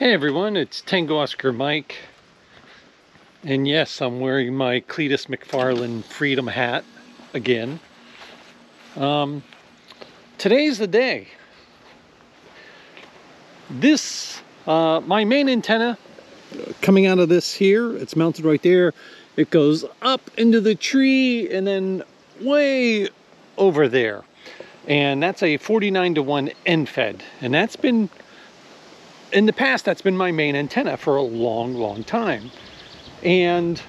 Hey everyone, it's Tango Oscar Mike. And yes, I'm wearing my Cletus McFarland Freedom hat again. Um, today's the day. This, uh, my main antenna coming out of this here, it's mounted right there. It goes up into the tree and then way over there. And that's a 49 to 1 end fed. And that's been in the past, that's been my main antenna for a long, long time. And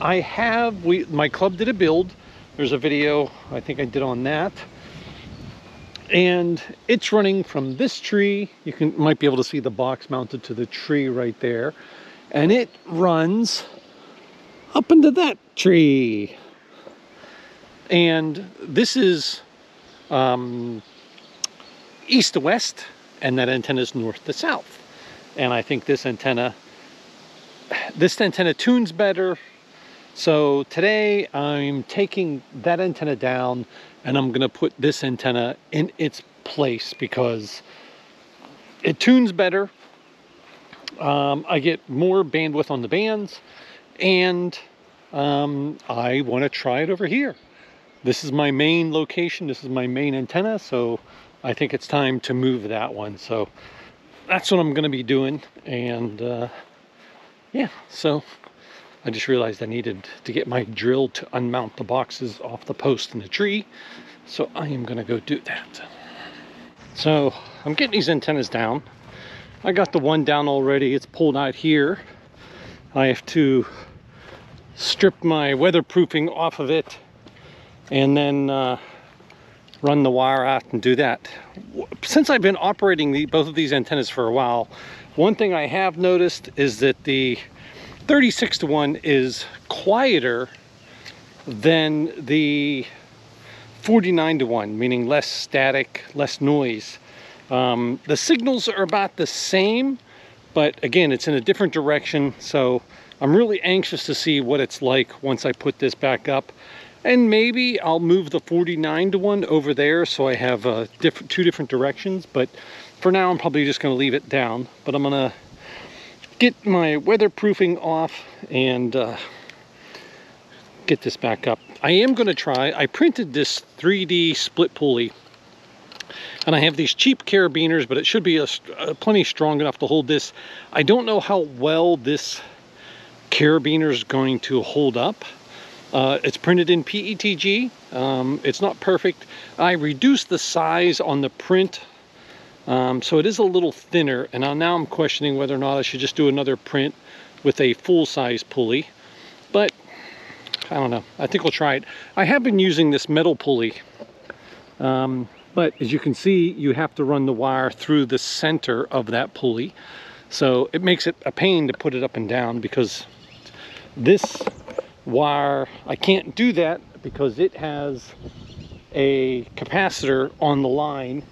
I have, we, my club did a build. There's a video I think I did on that. And it's running from this tree. You can might be able to see the box mounted to the tree right there. And it runs up into that tree. And this is um, east to west and that antenna is north to south. And I think this antenna, this antenna tunes better. So today I'm taking that antenna down and I'm gonna put this antenna in its place because it tunes better. Um, I get more bandwidth on the bands and um, I wanna try it over here. This is my main location. This is my main antenna. So I think it's time to move that one. So that's what I'm going to be doing. And uh, yeah, so I just realized I needed to get my drill to unmount the boxes off the post in the tree. So I am going to go do that. So I'm getting these antennas down. I got the one down already. It's pulled out here. I have to strip my weatherproofing off of it and then uh, run the wire out and do that. Since I've been operating the, both of these antennas for a while, one thing I have noticed is that the 36 to 1 is quieter than the 49 to 1, meaning less static, less noise. Um, the signals are about the same, but again, it's in a different direction. So I'm really anxious to see what it's like once I put this back up. And maybe I'll move the 49 to 1 over there so I have uh, different, two different directions. But for now, I'm probably just going to leave it down. But I'm going to get my weatherproofing off and uh, get this back up. I am going to try, I printed this 3D split pulley and I have these cheap carabiners, but it should be a, a plenty strong enough to hold this. I don't know how well this carabiner is going to hold up. Uh, it's printed in PETG. Um, it's not perfect. I reduced the size on the print um, so it is a little thinner and now I'm questioning whether or not I should just do another print with a full-size pulley. But I don't know. I think we'll try it. I have been using this metal pulley. Um, but as you can see, you have to run the wire through the center of that pulley. So it makes it a pain to put it up and down because this wire. I can't do that because it has a capacitor on the line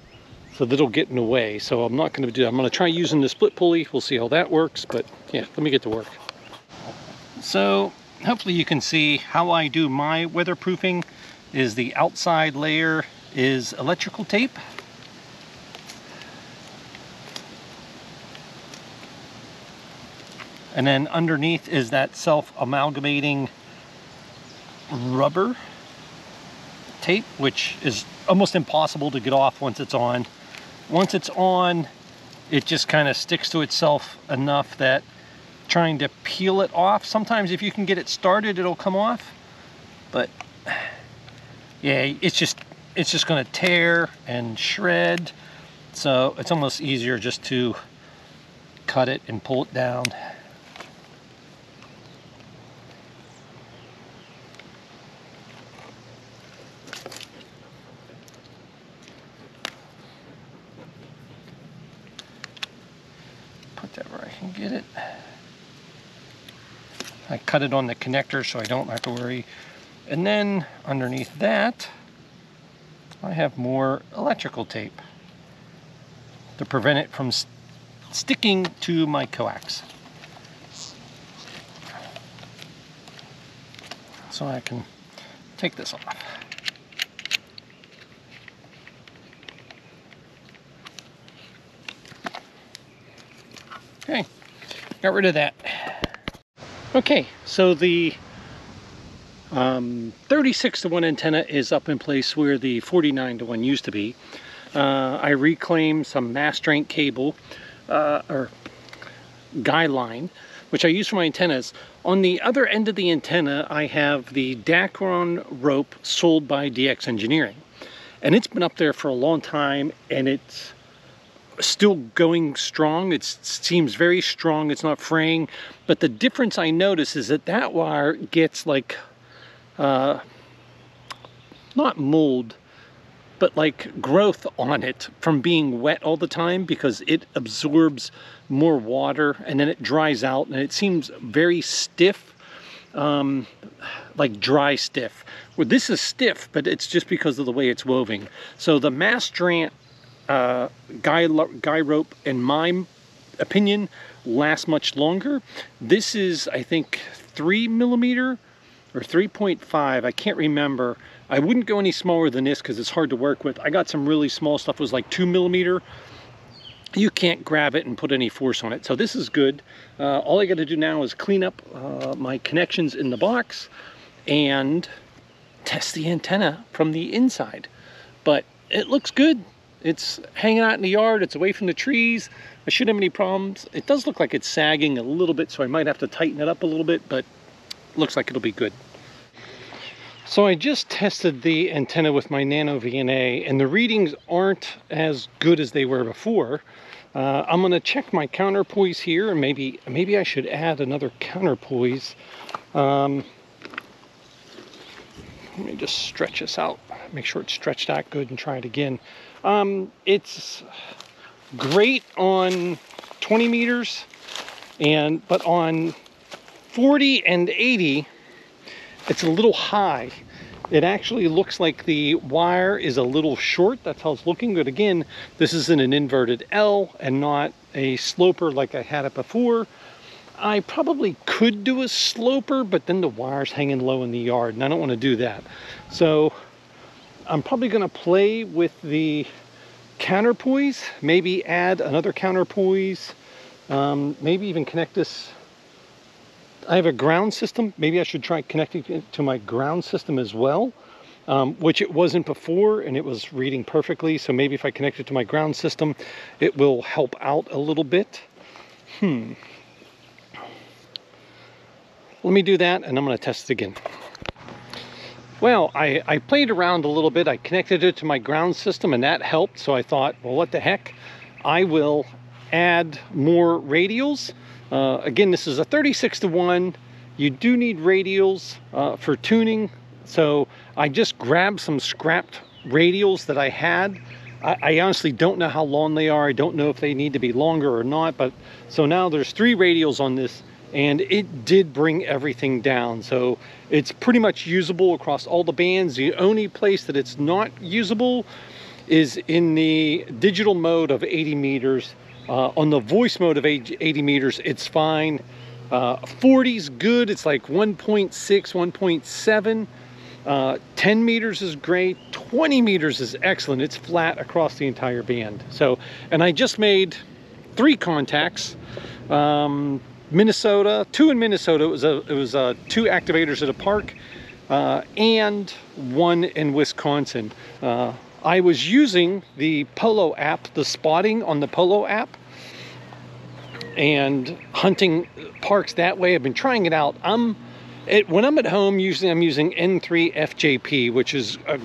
so that'll get in the way. So I'm not going to do that. I'm going to try using the split pulley. We'll see how that works. But yeah, let me get to work. So hopefully you can see how I do my weatherproofing is the outside layer is electrical tape. And then underneath is that self-amalgamating rubber tape, which is almost impossible to get off once it's on. Once it's on, it just kind of sticks to itself enough that trying to peel it off, sometimes if you can get it started, it'll come off. But yeah, it's just, it's just gonna tear and shred. So it's almost easier just to cut it and pull it down. get it. I cut it on the connector so I don't have to worry. And then underneath that, I have more electrical tape to prevent it from st sticking to my coax. So I can take this off. Okay, got rid of that. Okay, so the um, 36 to 1 antenna is up in place where the 49 to 1 used to be. Uh, I reclaimed some Mastrant cable uh, or guy line which I use for my antennas. On the other end of the antenna, I have the Dacron rope sold by DX Engineering. And it's been up there for a long time and it's still going strong. It seems very strong. It's not fraying. But the difference I notice is that that wire gets like, uh, not mold, but like growth on it from being wet all the time because it absorbs more water and then it dries out and it seems very stiff um, like dry stiff well this is stiff but it's just because of the way it's woven so the Mastrant uh, guy, guy rope in my opinion lasts much longer this is I think three millimeter or 3.5 I can't remember I wouldn't go any smaller than this because it's hard to work with. I got some really small stuff. It was like two millimeter. You can't grab it and put any force on it. So this is good. Uh, all I got to do now is clean up uh, my connections in the box and test the antenna from the inside. But it looks good. It's hanging out in the yard. It's away from the trees. I shouldn't have any problems. It does look like it's sagging a little bit, so I might have to tighten it up a little bit, but looks like it'll be good. So I just tested the antenna with my NanoVNA and the readings aren't as good as they were before. Uh, I'm going to check my counterpoise here and maybe maybe I should add another counterpoise. Um, let me just stretch this out, make sure it's stretched out good and try it again. Um, it's great on 20 meters and but on 40 and 80 it's a little high. It actually looks like the wire is a little short. That's how it's looking. But again, this is in an inverted L and not a sloper like I had it before. I probably could do a sloper, but then the wire's hanging low in the yard, and I don't want to do that. So I'm probably going to play with the counterpoise, maybe add another counterpoise, um, maybe even connect this I have a ground system. Maybe I should try connecting it to my ground system as well, um, which it wasn't before and it was reading perfectly. So maybe if I connect it to my ground system, it will help out a little bit. Hmm. Let me do that and I'm going to test it again. Well, I, I played around a little bit. I connected it to my ground system and that helped. So I thought, well, what the heck? I will add more radials uh, again, this is a 36 to 1. You do need radials uh, for tuning. So I just grabbed some scrapped radials that I had. I, I, honestly don't know how long they are. I don't know if they need to be longer or not. But so now there's three radials on this and it did bring everything down. So it's pretty much usable across all the bands. The only place that it's not usable is in the digital mode of 80 meters uh, on the voice mode of 80 meters, it's fine. Uh, 40's good, it's like 1.6, 1.7. Uh, 10 meters is great, 20 meters is excellent. It's flat across the entire band. So, and I just made three contacts. Um, Minnesota, two in Minnesota. It was a, it was uh, two activators at a park, uh, and one in Wisconsin. Uh, I was using the PoLo app, the spotting on the PoLo app, and hunting parks that way. I've been trying it out. I'm it, when I'm at home, usually I'm using N3FJP, which is a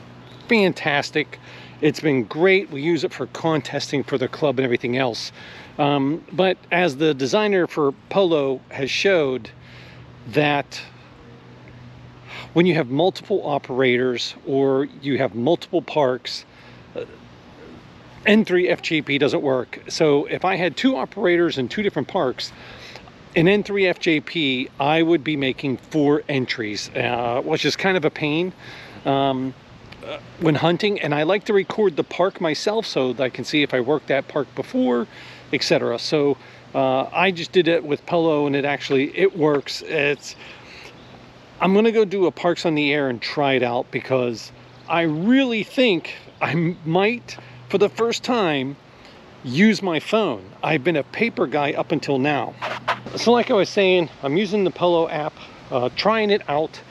fantastic. It's been great. We use it for contesting for the club and everything else. Um, but as the designer for PoLo has showed, that when you have multiple operators or you have multiple parks, uh, N3FJP doesn't work. So if I had two operators in two different parks, in N3FJP, I would be making four entries, uh, which is kind of a pain um, when hunting. And I like to record the park myself so that I can see if I worked that park before, etc. So uh, I just did it with PoLo, and it actually, it works. It's, I'm gonna go do a Parks on the Air and try it out because I really think I might, for the first time, use my phone. I've been a paper guy up until now. So like I was saying, I'm using the PoLo app, uh, trying it out.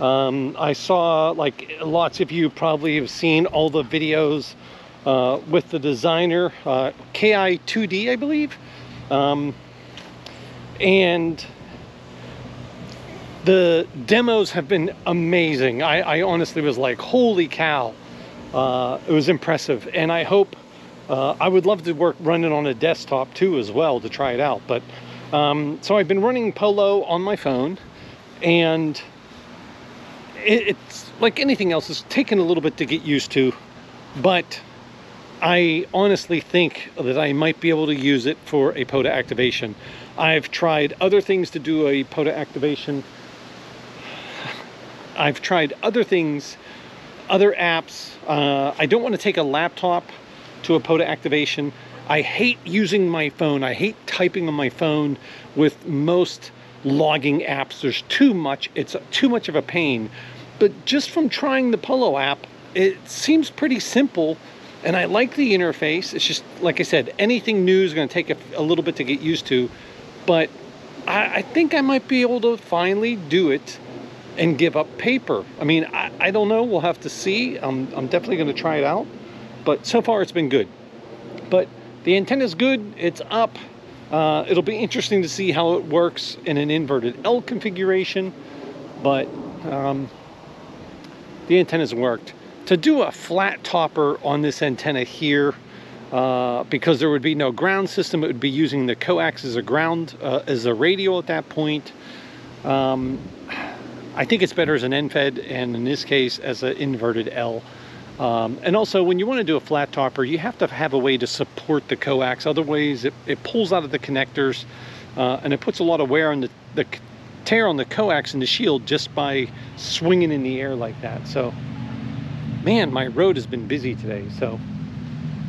Um, I saw like lots of you probably have seen all the videos uh, with the designer, uh, KI2D, I believe. Um, and the demos have been amazing. I, I honestly was like, holy cow. Uh, it was impressive. And I hope, uh, I would love to work running on a desktop too as well to try it out. But um, so I've been running PoLo on my phone and it's like anything else, it's taken a little bit to get used to, but I honestly think that I might be able to use it for a POTA activation. I've tried other things to do a POTA activation. I've tried other things, other apps. Uh, I don't want to take a laptop to a POTA activation. I hate using my phone. I hate typing on my phone with most logging apps. There's too much. It's too much of a pain. But just from trying the PoLo app, it seems pretty simple and I like the interface. It's just, like I said, anything new is going to take a, a, little bit to get used to. But I, I, think I might be able to finally do it and give up paper. I mean, I, I don't know. We'll have to see. I'm, I'm definitely going to try it out. But so far, it's been good. But the antenna is good. It's up. Uh, it'll be interesting to see how it works in an inverted L configuration. But um, the antenna's worked to do a flat topper on this antenna here, uh, because there would be no ground system, it would be using the coax as a ground, uh, as a radio at that point. Um, I think it's better as an end-fed, and in this case, as an inverted L. Um, and also, when you want to do a flat topper, you have to have a way to support the coax. Otherwise, it, it pulls out of the connectors, uh, and it puts a lot of wear on the, the tear on the coax and the shield just by swinging in the air like that. So man, my road has been busy today. So,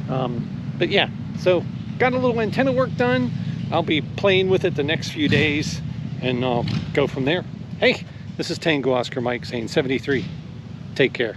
um, but yeah, so got a little antenna work done. I'll be playing with it the next few days and I'll go from there. Hey, this is Tango Oscar Mike saying 73. Take care.